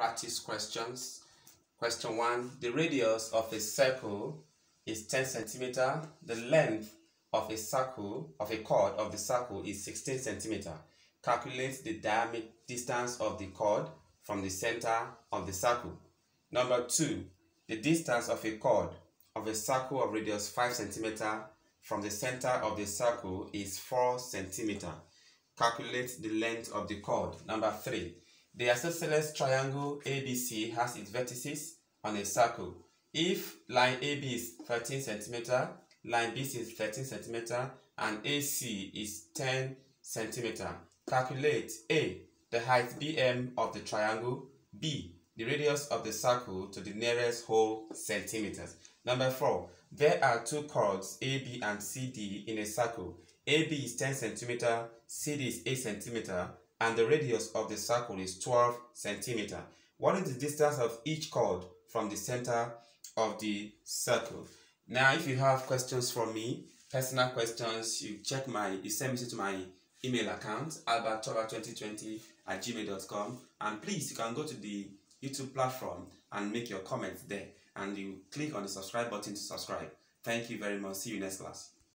practice questions. Question 1. The radius of a circle is 10 centimeter. The length of a circle, of a chord of the circle is 16 centimeter. Calculate the diameter distance of the chord from the center of the circle. Number 2. The distance of a chord of a circle of radius 5 centimeter from the center of the circle is 4 centimeter. Calculate the length of the chord. Number 3. The isosceles triangle ABC has its vertices on a circle. If line AB is 13 centimeter, line BC is 13 centimeter, and AC is 10 centimeter, calculate A. The height BM of the triangle, B. The radius of the circle to the nearest whole centimeters. Number 4. There are two chords AB and CD in a circle. AB is 10 centimeter, CD is 8 centimeter, and the radius of the circle is 12 centimeter. What is the distance of each chord from the center of the circle? Now, if you have questions from me, personal questions, you check my, you send me to my email account, albertova2020 at gmail.com. And please, you can go to the YouTube platform and make your comments there. And you click on the subscribe button to subscribe. Thank you very much. See you next class.